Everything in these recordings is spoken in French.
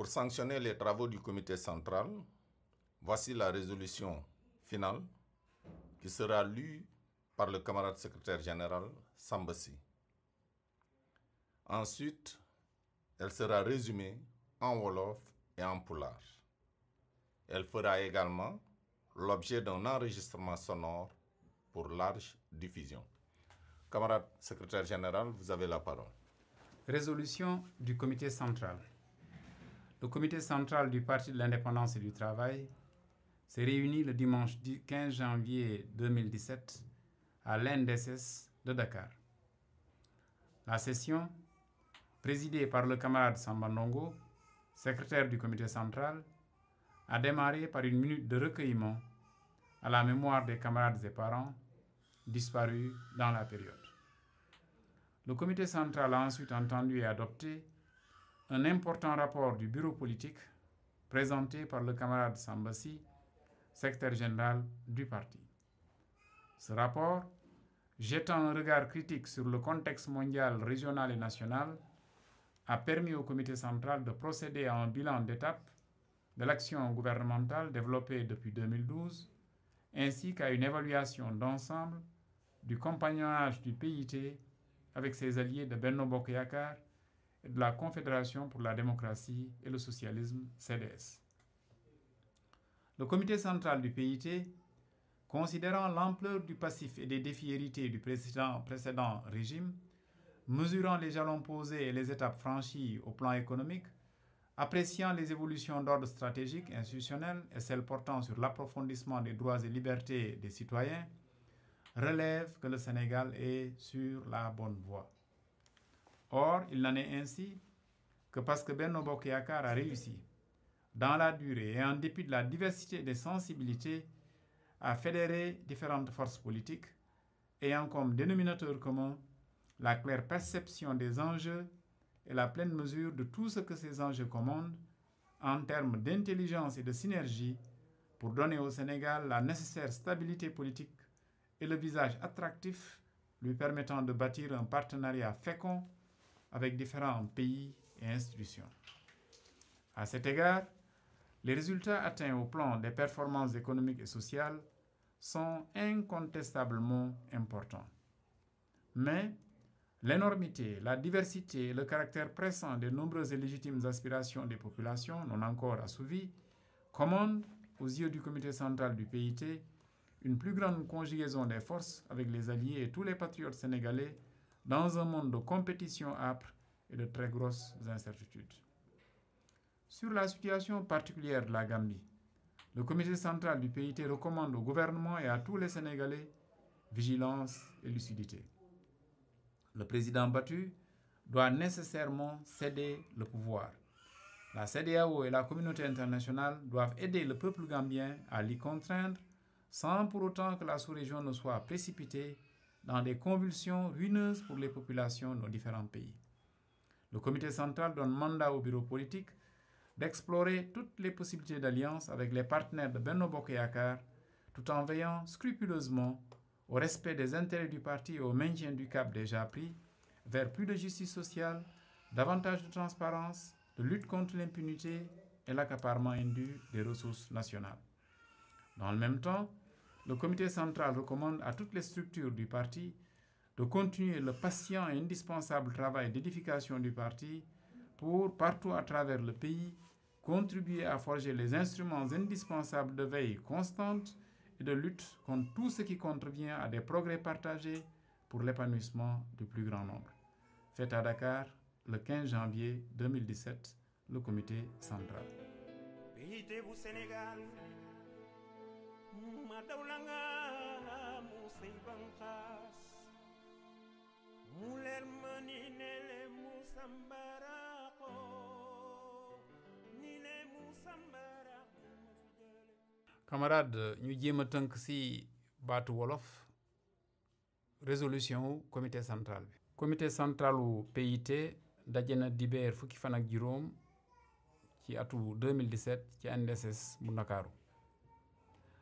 Pour sanctionner les travaux du comité central, voici la résolution finale qui sera lue par le camarade secrétaire général Sambassi. Ensuite, elle sera résumée en Wolof et en Poulard. Elle fera également l'objet d'un enregistrement sonore pour large diffusion. Camarade secrétaire général, vous avez la parole. Résolution du comité central. Le comité central du Parti de l'indépendance et du travail s'est réuni le dimanche 15 janvier 2017 à l'NDSS de Dakar. La session, présidée par le camarade Sambandongo, secrétaire du comité central, a démarré par une minute de recueillement à la mémoire des camarades et parents disparus dans la période. Le comité central a ensuite entendu et adopté un important rapport du bureau politique présenté par le camarade Sambassi, secrétaire général du parti. Ce rapport, jetant un regard critique sur le contexte mondial, régional et national, a permis au comité central de procéder à un bilan d'étape de l'action gouvernementale développée depuis 2012, ainsi qu'à une évaluation d'ensemble du compagnonnage du PIT avec ses alliés de Benno Bokeyakar et de la Confédération pour la démocratie et le socialisme CDS. Le comité central du PIT, considérant l'ampleur du passif et des défis hérités du précédent, régime, mesurant les jalons posés et les étapes franchies au plan économique, appréciant les évolutions d'ordre stratégique institutionnel et celles portant sur l'approfondissement des droits et libertés des citoyens, relève que le Sénégal est sur la bonne voie. Or, il n'en est ainsi que parce que Benno Bokeyakar a réussi, dans la durée et en dépit de la diversité des sensibilités, à fédérer différentes forces politiques ayant comme dénominateur commun la claire perception des enjeux et la pleine mesure de tout ce que ces enjeux commandent en termes d'intelligence et de synergie pour donner au Sénégal la nécessaire stabilité politique et le visage attractif lui permettant de bâtir un partenariat fécond avec différents pays et institutions. À cet égard, les résultats atteints au plan des performances économiques et sociales sont incontestablement importants. Mais l'énormité, la diversité et le caractère pressant des nombreuses et légitimes aspirations des populations non encore assouvies commandent, aux yeux du comité central du PIT, une plus grande conjugaison des forces avec les alliés et tous les patriotes sénégalais dans un monde de compétition âpre et de très grosses incertitudes. Sur la situation particulière de la Gambie, le comité central du PIT recommande au gouvernement et à tous les Sénégalais vigilance et lucidité. Le président battu doit nécessairement céder le pouvoir. La CDAO et la communauté internationale doivent aider le peuple gambien à l'y contraindre sans pour autant que la sous-région ne soit précipitée dans des convulsions ruineuses pour les populations de nos différents pays. Le comité central donne mandat au bureau politique d'explorer toutes les possibilités d'alliance avec les partenaires de Benno Bokeyakar tout en veillant scrupuleusement au respect des intérêts du parti et au maintien du cap déjà pris vers plus de justice sociale, davantage de transparence, de lutte contre l'impunité et l'accaparement indu des ressources nationales. Dans le même temps, le comité central recommande à toutes les structures du parti de continuer le patient et indispensable travail d'édification du parti pour, partout à travers le pays, contribuer à forger les instruments indispensables de veille constante et de lutte contre tout ce qui contrevient à des progrès partagés pour l'épanouissement du plus grand nombre. Fait à Dakar le 15 janvier 2017, le comité central. madaw ñu jéem a tënk si baatu wolof résolution wu comité central bi. Comité central wu daje na dibeer fukki fan ak juróom ci atu 2017 ci NDSS bu Ndakaaru.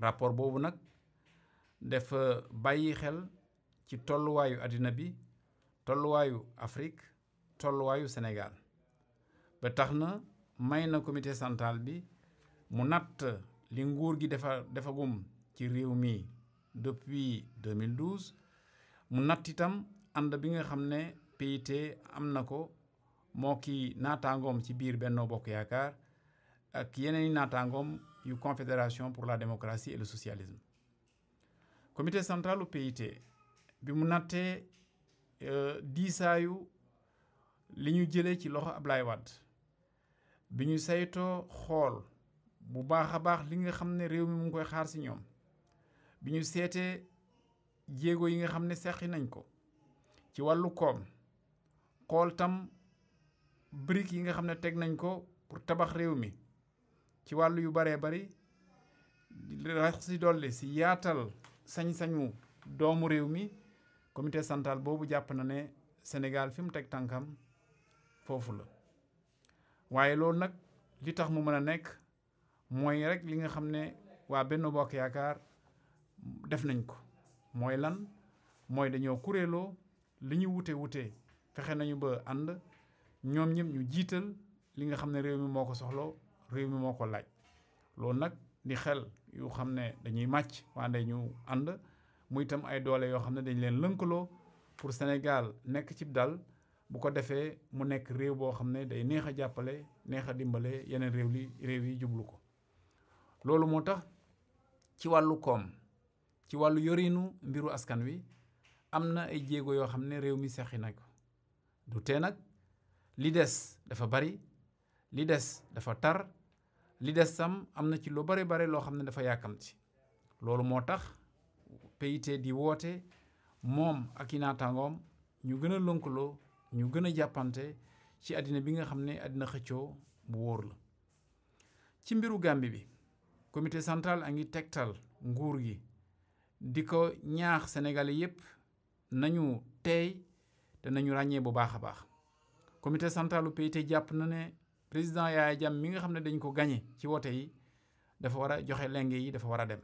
rapport boobu nag dafa bàyyi xel ci tolluwaayu àddina bi tolluwaayu Afrique tolluwaayu Sénégal. Ba tax na may na comité central bi mu natt li nguur gi dafa defagum ci réew mi depuis 2012 mu natt itam ànd bi nga xam ne PIT am na ko moo ki naataangoom ci biir Benno Bokk Yaakaar. Ak yeneen i naataangoom yu Confédération pour la démocratie et le socialisme. Comité central u PIT bi mu nattee diisaayu li ñu jëlee ci loxo Ablaye Wade bi ñu saytoo xool bu baax a baax li nga xam ne réew mi mu ngi koy xaar si ñoom bi ñu seetee jéego yi nga xam ne seqi nañ ko ci wàllu koom xool tam briques yi nga xam ne teg nañ ko pour tabax réew mi. Ci wàllu yu baree bari rax si dolli si yaatal sañ-sañu doomu réew mi comité central boobu jàpp na ne Sénégal fi mu teg tànkam foofu la. Waaye loolu nag li tax mu mën a nekk mooy rek li nga xam ne waa Benno Bokk Yaakaar def nañ ko. Mooy lan? Mooy dañoo kuréeloo li ñu wute wute fexe nañu ba ànd ñoom ñëpp ñu jiital li nga xam ne réew mi moo ko soxloo réew mi moo ko laaj. Loolu nag di xel yu xam ne dañuy màcc wande ñu ànd muy itam ay doole yoo xam ne dañ leen lënkaloo pour Sénégal nekk ci dal. Bu ko defee mu nekk réew boo xam ne day neex a jàppale neex a dimbale yeneen réew li réew yi jublu ko. Loolu moo tax ci wàllu koom ci wàllu yorinu mbiru askan wi am na ay jéego yoo xam ne réew mi sexi na ko. Du tee nag li des dafa bari li des dafa tar li des sam am na ci lu bare bari loo xam ne dafa yàkkamti. Loolu moo tax PIT di woote moom ak i naataangoom ñu gën a lënkaloo ñu gën a jàppante ci àddina bi nga xam ne àddina xëccoo bu wóor la. Ci mbiru Gàmbi bi comité central a ngi tegtal nguur gi di ko ñaax Sénégalais yépp nañu teey te nañu ràññee bu baax a baax. Comité central u jàpp na ne président Yaya Jammeh mi nga xam dañ ko gañe ci wote yi dafa war a joxe yi dafa war dem.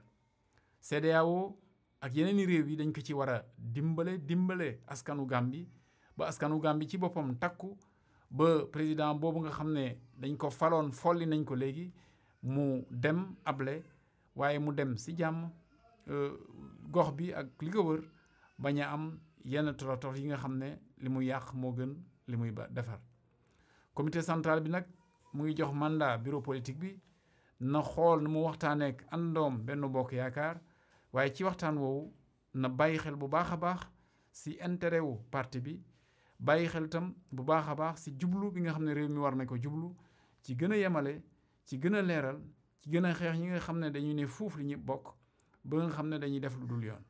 CEDEAO ak yeneen i réew yi dañ ko ci war a dimbale askanu Gàmbi ba askanu Gàmbi ci boppam takku ba président boobu nga xam ne dañ ko faloon folli nañ ko léegi mu dem able waaye mu dem si jàmm gox bi ak li ko wër bañ am yenn torotor yi nga xam ne li muy gën li ba defar. Comité central bi mu ngi jox mandat bureau politique bi na xool nu mu waxtaaneek àndoom benn bokk yaakaar waaye ci waxtaan woowu na bàyyi xel bu baax a baax si intérêt wu parti bi bàyyi xel itam bu baax a baax si jublu bi nga xam ne réew mi war na ko jublu ci gën a yemale ci gën a leeral ci gën a xeex ñi nga xam ne dañuy ne fuuf li ñu bokk ba nga xam ne dañuy def lu dul yoon.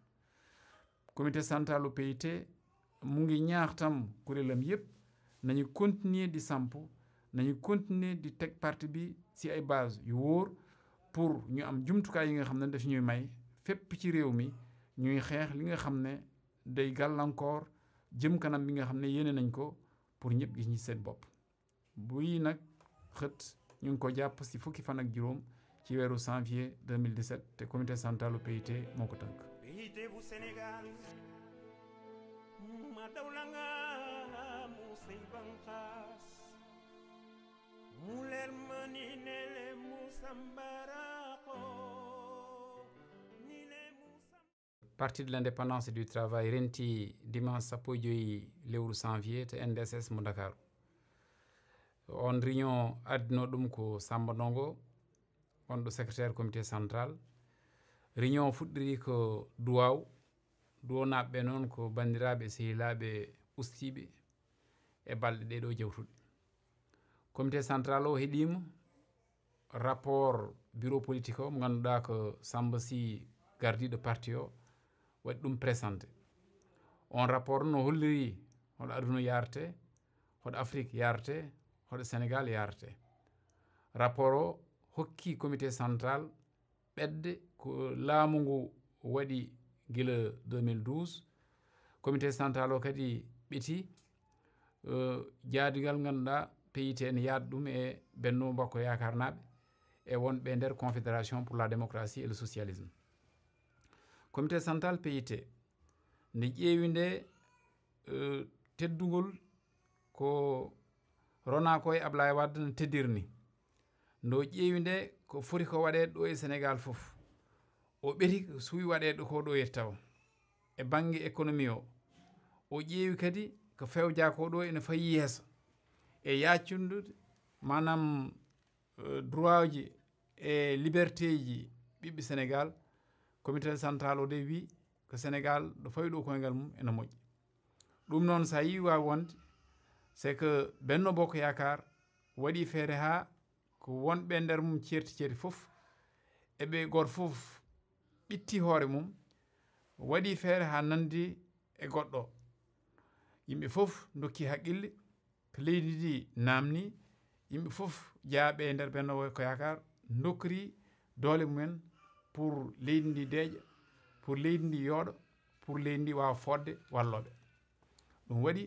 Comité centralu PIT mu ngi ñaax tam kuréelam yépp nañu continuer di samp nañu continuer di teg parti bi ci ay base yu wóor pour ñu am jumtukaay yi nga xam ne daf ñuy may fépp ci réew mi ñuy xeex li nga xam ne day gàllankoor jëm kanam bi nga xam ne yéene nañ ko pour ñëpp gis ñi seen bopp. Buy nag xët ñu ngi ko jàpp ci fukki fan ak juróom ci weeru janvier 2017 te comité centralu PIT moo ko tënk. Ma daw la nga mu say banqaas le mu parti de l'indépendance et du travail renti dimanche sappo e joyi lewru janvier to ndss mo dakar. On réunion addino ɗum ko samba ndongo on ɗo secrétaire comité central. Réunion fuɗɗiri ko duwaw duwonaɓeɓe noon ko bandiraɓe sehilaɓe ustiɓe e balɗe ɗeɗo jewtuɗe comité central o heeɗima rapport bureau politique o mo ganduɗa ko samba sy gardiɗo parti o waɗi ɗum présenté. On rapport no holliri hoɗo aduna yarate hoɗo afrique yarate hoɗo sénégal yarate rapport o hokki comité central ɓedde ko laamu ngu waɗi gila 2012 comité central o kadi ɓeti uh, jaadigal ganduɗa peyiti ene yaada ɗum e benno mbakko yakarnaɓe e wonɓe e nder confédération pour la démocratie et le socialisme. Comité central peyit nde ƴeewi nde e, teddugol ko rona ko e ablaye wadde no teddirni. Ndo ƴeewi nde ko foti ko waɗede ɗo e sénégal fof. O ɓeti suwi waɗede ko ɗo yettaw e, e banggue économie o o ƴeewi kadi ko fewja ko ɗo ene fayi yeeso. e yaccundude manam eh, droit ji e liberté ji ɓiɓɓe sénégal comité central o de wi ko sénégal ɗo fawi ɗo koyngal mum ene moƴƴi. Ɗum noon sa yi wawi wonde c'est que benno bokko yakar waɗi feere ha ko wonɓe nder mum ceerti ceerti fof eɓe goto fof ɓitti hoore mum waɗi feere ha nandi e goɗɗo. Yimɓe fof dokki haqqille ko leydi ndi namni yimɓe foof jaaɓe e nder benno ko yakar dokkori doole mumen pour leydi ndi deeƴa pour leydi ndi yooɗa pour leydi ndi wawa fodde walloɓe. Ɗum waɗi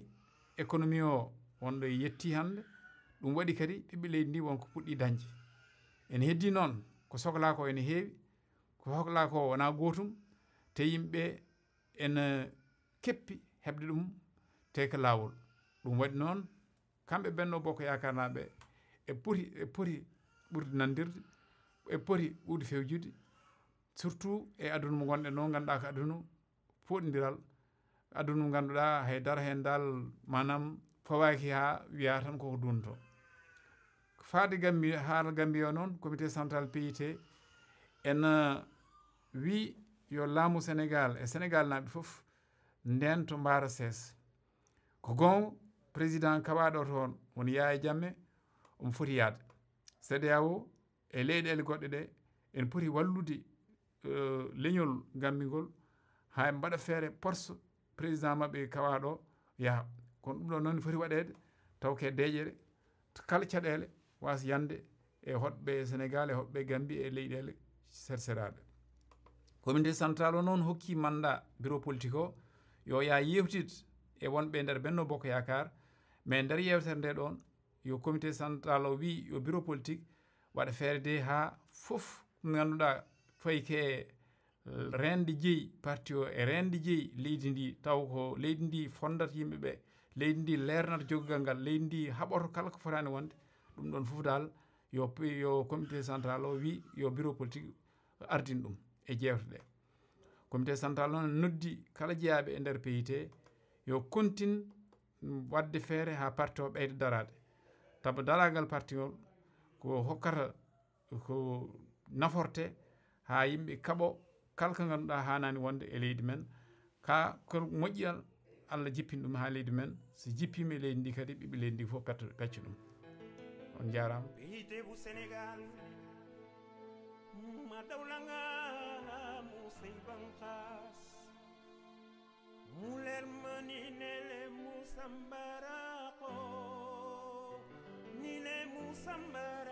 économie o wonɗo e yetti hande ɗum waɗi kadi ɓiɓɓe leydi ndi wonko puɗɗi dañde. Ene heddi noon ko sohla ko ene heewi ko sohla ko wona gotum te yimɓe ene keppi heɓde ɗum te ko lawol ɗum waɗi noon kamɓe benno bokko yakar naɓe e poti e poti ɓurde nandirde e poti ɓurde fewjude. Surtout e aduna mo gonɗen o ganduɗa ko aduna foɗodiral aduna mo ganduɗa haydara hen dal manam fawaki ha wiya tan koko dunto faade gambi haala gambi o noon comité central pit ene wi yo laamu sénégal. E sénégal naaɓe foof nden to sees. Ko gonga président kaɓaɗo toon woni yaya jamme omo foti yaade. Cdao e leyɗele goɗɗe ɗe en poti wallude e, leñol gammingol ha mbaɗa feere porse président mabɓe kawaɗo yaha. Kono ɗum ɗo noon foti waɗede taw ke deƴere kala caɗele wasa yande e hoɗɓe sénégal e hoɗɓe gambi e leyɗele serseraɗe communauté central o noon hokki mandat bureau politique o yo ya yewtid e wonɓe e nder benno bokko yakar mais nder yewtere nde ɗon yo comité central o wi yo bureau politique waɗa feere de ha fof ganduɗa fayi ke eh, rende jeeyi parti o e rende jeeyi leydi ndi taw ko leydi ndi fondata yimɓeɓe leydi ndi lernata jogogal ngal leydi ndi haɓoto kala ko fotani wonde ɗum ɗon fof dal yo yo comité central o wi yo bureau politique ardin ɗum e jewte ɗe. Comité central noon noddi kala jeeyaɓe e nder pays yo contine wadde feere ha parti o ɓeyda darade saabu daragal parti on ko hokkata ko naforte ha yimɓe kaɓo kala ko ganduɗa hanani wonde e leydi men. Ka ko moƴƴal allah jippini ɗum ha leydi men. So jippima e leydi ndi kadi ɓiɓɓe leydi ndi fof petta pecca ɗum. On jarama ɓeydebu sénégal ma dawlagamu seyban has mulermanine Sambarako Nile Musambar